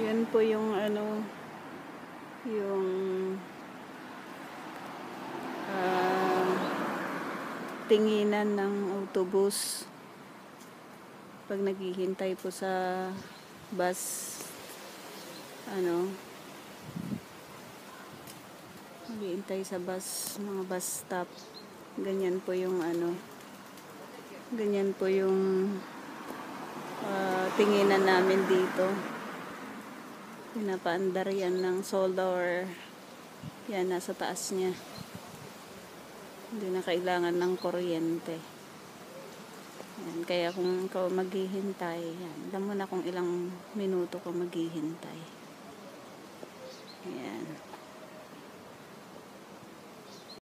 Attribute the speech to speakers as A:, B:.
A: Yan po yung ano, yung ah, tinginan ng autobus pag naghihintay po sa bus. Ano naghihintay sa bus mga bus stop. Ganyan po yung ano ganyan po yung ah, tinginan namin dito pinapaandar yan ng solda or yan nasa taas niya. Hindi na kailangan ng kuryente. Yan, kaya kung ikaw maghihintay yan, alam mo na kung ilang minuto ka maghihintay